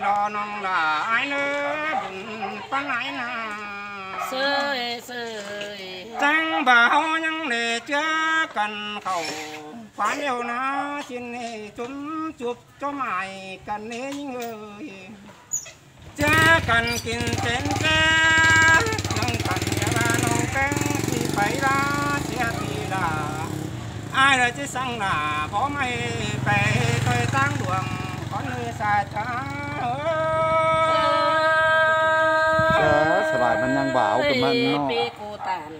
rò nong là ai nữa bùn pan ai na sơi sơi trăng bảo nhân để chưa cần khẩu phán yêu nó xin chúng chụp cho mày cần nế những người. Chưa cần kinh tên cha nông cần nhà ba nông canh thì phải ra sẽ thì là. Ai là chứ sang là có mày về tôi tăng đường có nơi xa cha เออสบายมันยังบ่าวกับมันเนาะ ปีกูตัน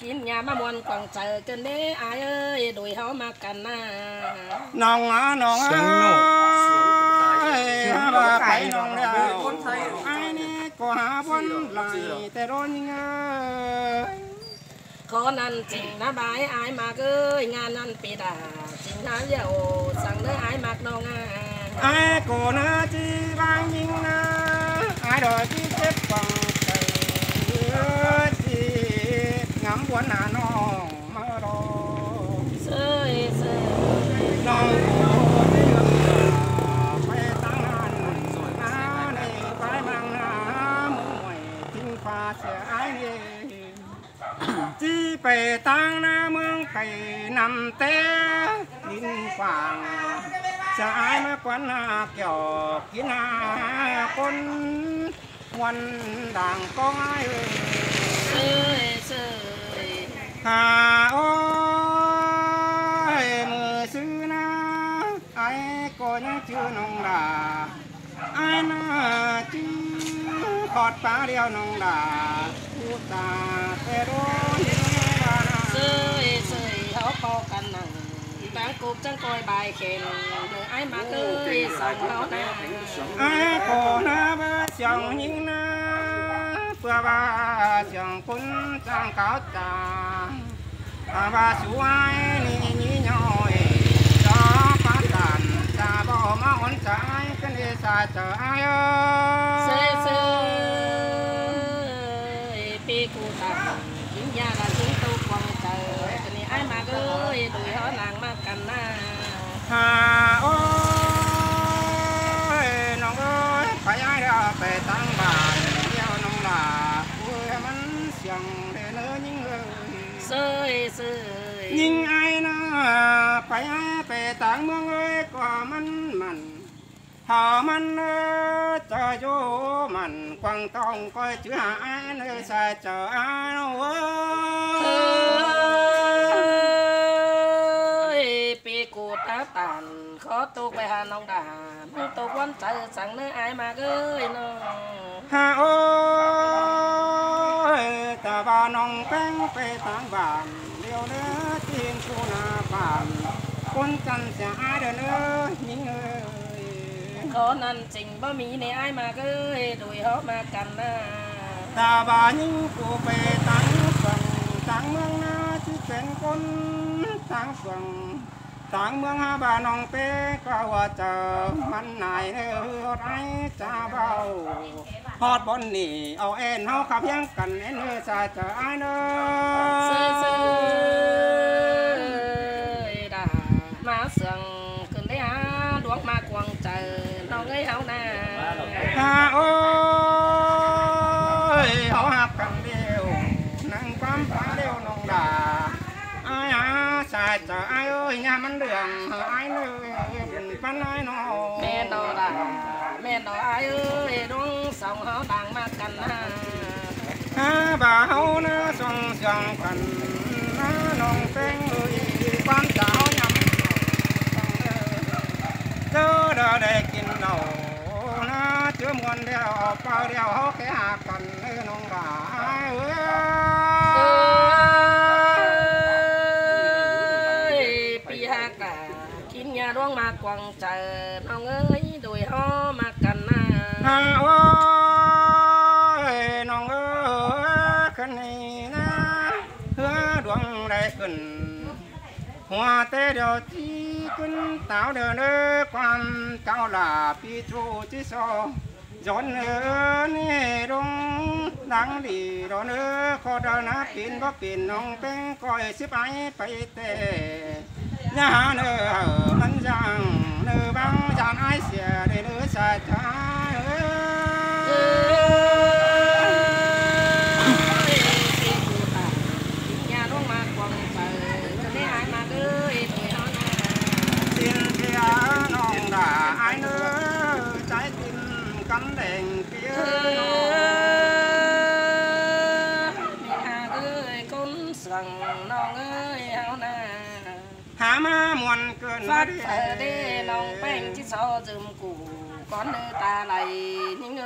กินยามามวนกวางเจอกันเด้อายเอ้ยโดยเฮามากันนะ nòng á nòng á bà phải nòng đeo ai nè có hà bốn lại tê rô nhưng ơi ขอนั้นจริงนะบายอายมากเอ้ยงานนั้นปีดาจริงนะเดี๋ยวสั่งเด้ออายมากน้องอะ ai còn na chi bang nhưng na ai đòi chi xếp bằng trời? Chi ngắm quán à nó mơ đồ? Sơi sơi. Non chi về tăng na mương cày nằm té nhìn phẳng xã ai mà quan là kiểu kiến là con quân đảng có ai ơi hà ơi mười sư na ai có nhá chưa nông đà? Ai na chứ khọt phá đeo nông đà? Quốc ta chân coi bài kèn ai mà cứ sống đó nè ai có na ba chẳng những na vừa ba chẳng quân chẳng cao ta ba chú ai ni nhồi đó phát đàn ta bỏ mà ổn trái cái này xa chờ ai ơi. xe xe pi cụ ta chính gia là chúng tôi còn chờ cái này ai mà cứ đuổi hỏi nàng กันนี่อายมากเอ้ยโดยเฮานางมากันนะ hà ơiน้องเอ้ยไปai đó về tăng bà đeo nông là ôi mình chẳng để nữa những người เซยเซย ยิงไอ้นะไปไอ้ไปต่างเมืองเอ้ยก็มันมันหามันเอ้ยจะอยู่มันกวางต้องก็เชื่อไอ้เนื้อใส่เจอไอ้เว้ เอ้ ย ย có tu bài hà nông đà mu tu quan trời chẳng nơi ai mà gửi nó. Hà ôi, ta ba nông cánh phê tán vàng liêu nữa tiên su na vàng quân chân sẽ ai đời nữa những ơi. Khó năn chỉnh bao mỹ này ai mà gửi, đuổi họ mà cần à ta ba những cô phê tán vàng tán mương na chỉ cần con tán vàng. าบ้านคนกันเสียไอ้เด้อเนื้อยิงเอ้ย ขอนั้นจริงบ่มีในอายมากเอ้ยโดยเฮามากันนะ ตาบายิงกูไปตั้งฝั่งต่างเมืองนาที่เป็นคนต่างฝั่งต่างเมืองหาบาน้องเป้ก็ว่าเจอมันนายเนื้อไรจ้าเบาฮอดบนนี่เอาเอ็นเฮาขับยังกันเอ็นเนื้อซาเจอไอ้เนื้ เซยเซ อย ดามาเสียงขึ้นได้หาดวงมากวางเจอน้องเอ้ยเฮานะ ฮาโอ้ đó ai ơi đúng sông họ đang mà cần ha bà hấu nó sông sông cần nó nông sen người quan cháu nhầm cơ đờ đề kinh đầu nó chưa muốn đeo bao đeo hốt cái hạt cần nông bà ai ơi ơi pi ha cả chín nhà đoan mà quăng trời nông ơi na ơi nong ơi khăn này na hứa đuông đại cần hoa tê đồ chi quân táo đồ nơ quan cao là phi tru chi so gión nơ nê đông đáng đi đồ nơ khó đồ na pin bó pin nong tên coi xếp ái bay tê nhà nơ bắn đèn kia con sằng non ơi áo na há ma muôn cơn phát phở đê nòng bánh chỉ so dùm củ con nơi ta lại những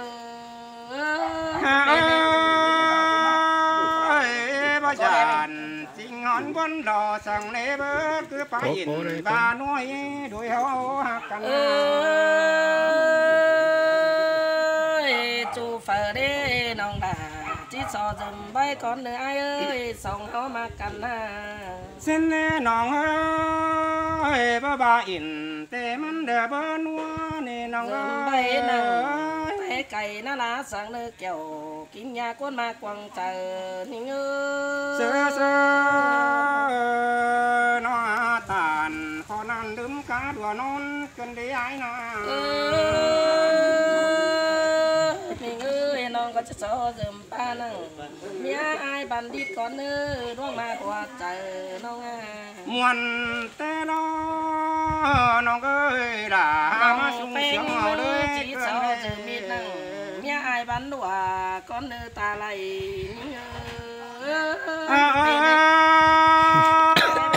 ơi bao giàn chính ngón quân lò sang lê bơ cứ phải đây, và nuôi đuổi hậu hạc chú phở đê nòng đà chỉ so dùm bay con nơi ai ơi sống áo mà cắn à. Xin nòng ơi ba ba in tê man đờ bơ nua nè nòng dùm bay ơi nằng té cày nó lá sang nơi kiểu kim nhà quân mà quăng chờ sơ ơi sơ nó tàn khó nan đấm cá đùa non cần đi ai nào ơi non có chết số dùm ba nằng mía ai bàn đi con ơi đoan mà qua chờ non à muôn tê lo nó ơi là mà Nòng sung bèn sướng hầu đôi chỉ số dùm biết nằng mía ai bán đùa con ơi ta lại những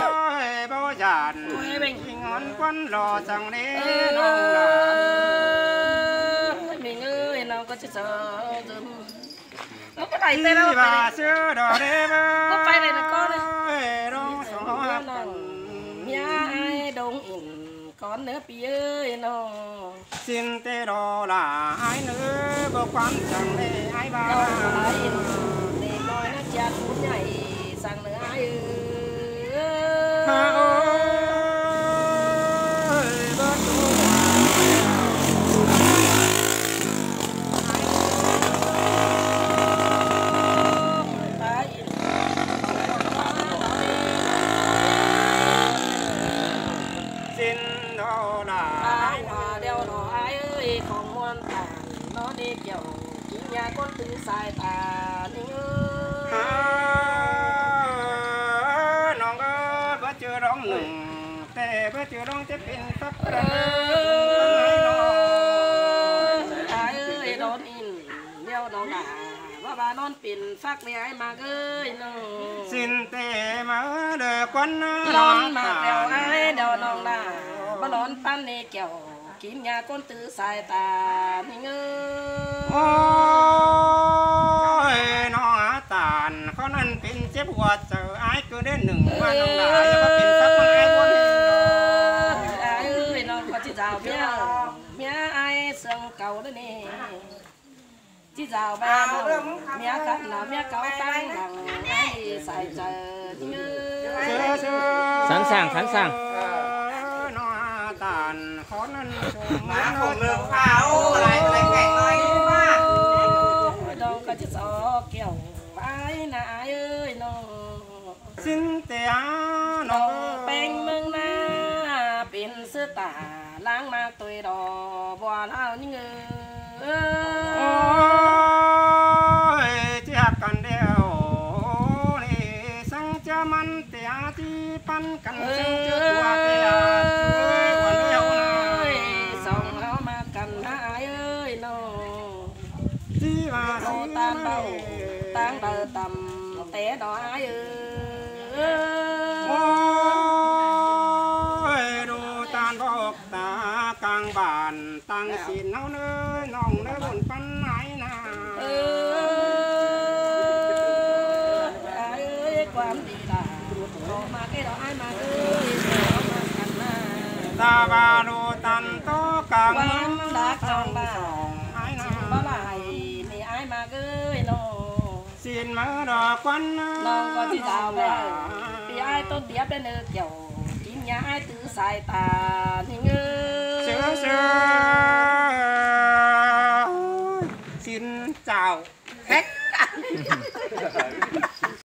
ơi bao giàn Quê mình. ngón quân lò sang đế nong là có dùm nó có đẩy tay đâu phải xưa đế bơ Có phải này là con ơi đó hạt Mía ai đông in con nữa pi ơi nó. Xin tê đó là ai nữa vô quan chẳng đế ai ba đâu phải in để nói nó chặt nhảy sang nữa ai Hà ơi ơi bớt phải in xin đó là ai mà đeo nó ai ơi còn muôn tàn. Nó đi kiểu chỉ nhà con tự sai tà nhưng Hà ơi nó có bớt chưa đóng nừng tê bớt chưa đóng tiếp pin tóc ai ơi đón in đeo nó và bà non pin phát với ai mà ơi nó xin tê mở đời quân non mà đeo ai đeo nó bà non pan nê kiểu kiếm nhà con tự sai tà nhưng ơi. Nó tàn có nên pin chép quạt sợ ai cứ đến nừng mà nó lại và pin tóc con ai muốn hình ai ơi nó có chỉ giàu mía mía ai sương cầu đó nè. Chỉ giàu ba đâu mía cắt nó mía cáo tăng bằng ai xài chờ Sẵn sàng, sẵn sàng. Tàn khó sum Má không được pháo lại lại cạnh nói mà. Đâu có chỉ gió kiểu ai là ai ơi nó xin té nó bèn mừng na biển sư tả lãng ma tuổi đỏ bò lao những ôi chia cần đeo đi sang cha man té chi pan cần sang chưa tua té chuối quần đeo ơi na sông áo mà cần ai ơi nó chi mà nó chi tan mà đầu tan đầu tầm té đó ai ơi đồ tan bọc ta càng bàn tăng xin nó nơi nòng nơi buồn pan ai na ai ơi quan đi là đồ mà cái đó ai mà ơi đó mà cần ta ba đồ tan to càng quan đã trong bà. ai có na lại thì ai mà ơi nó xin mở đò quan nó có chỉ giàu về thì ai tốt đẹp đến nơi kiểu chính nhà ai tự sai tà nhưng ơi sữa xin chào. Khách